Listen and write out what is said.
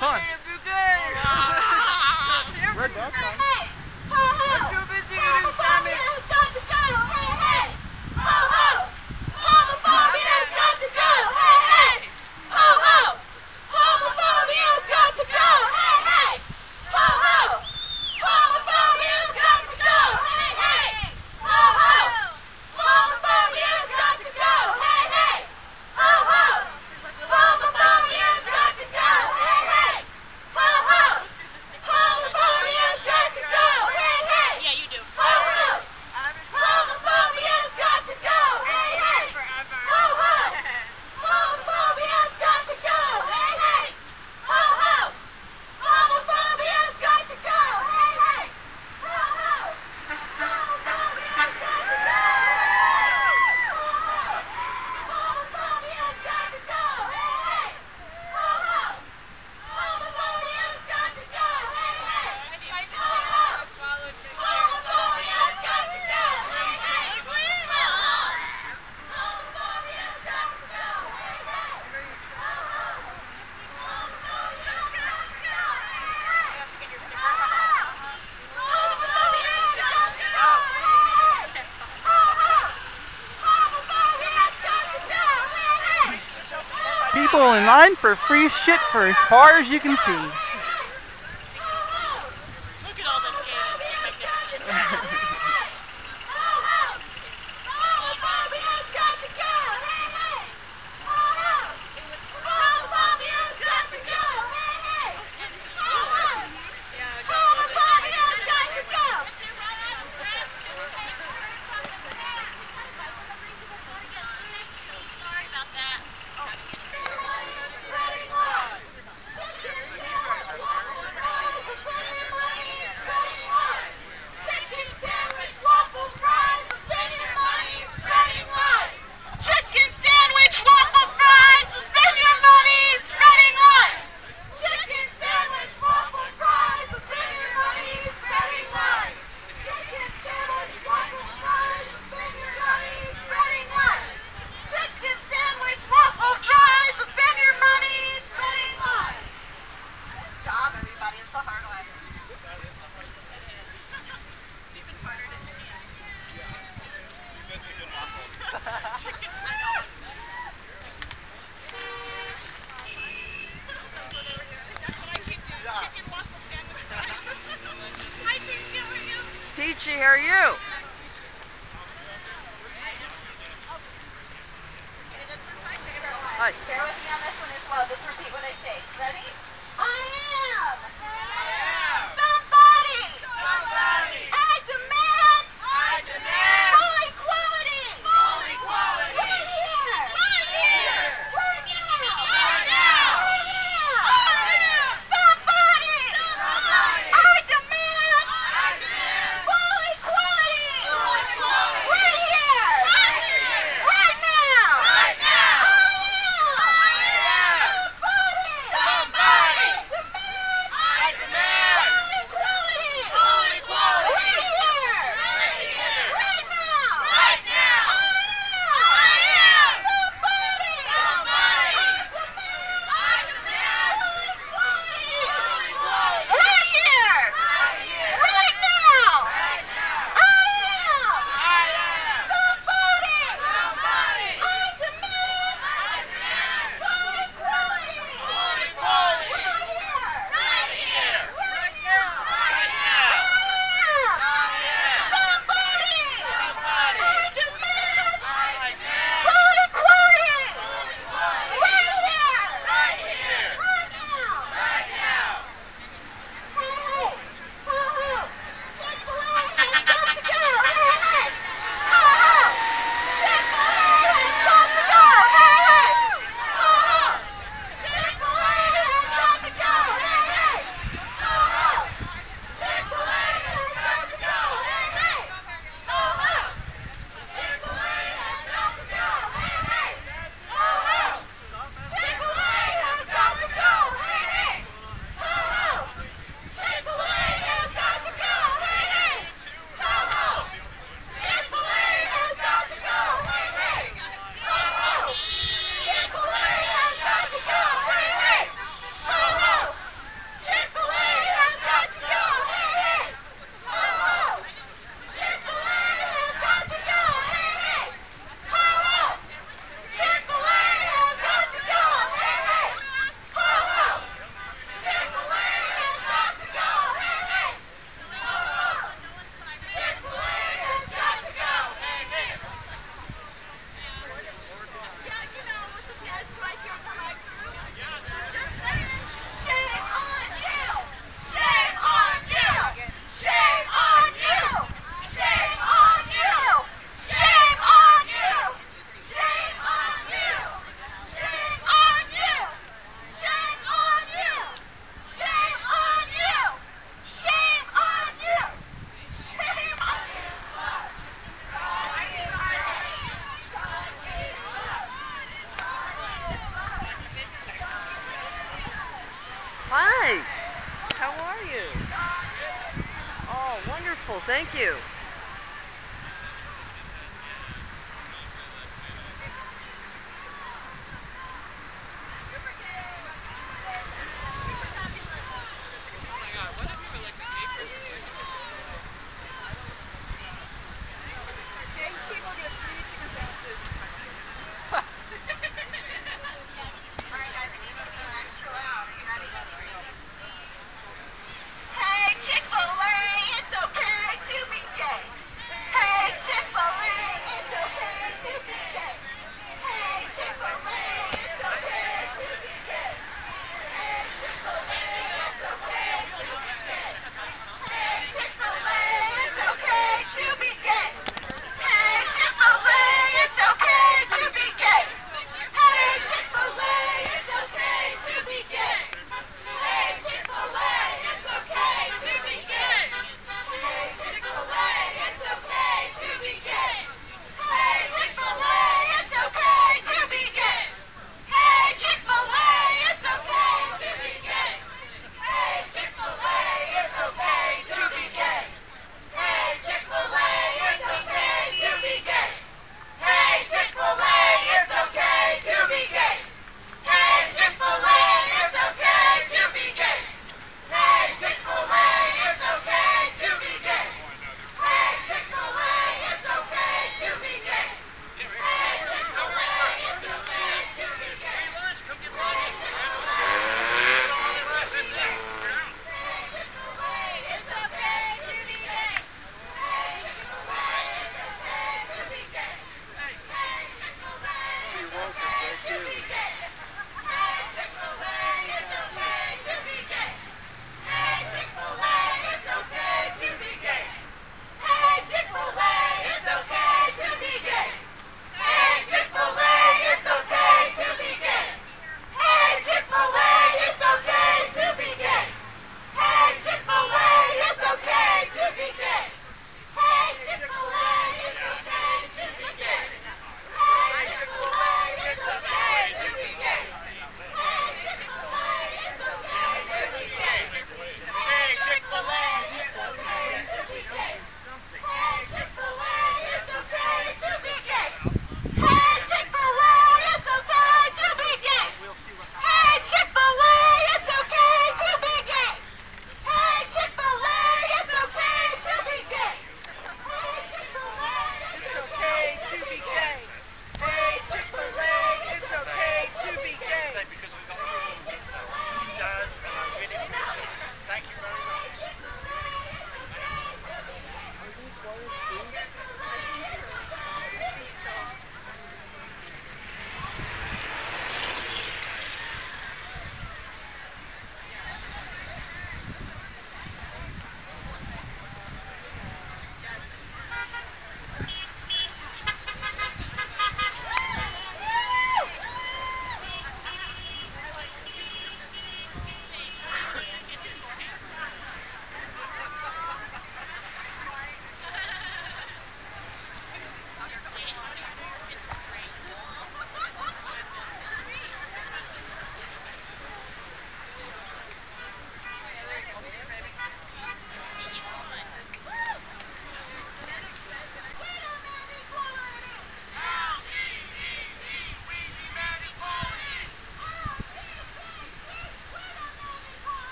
tons. We're done. in line for free shit for as far as you can see.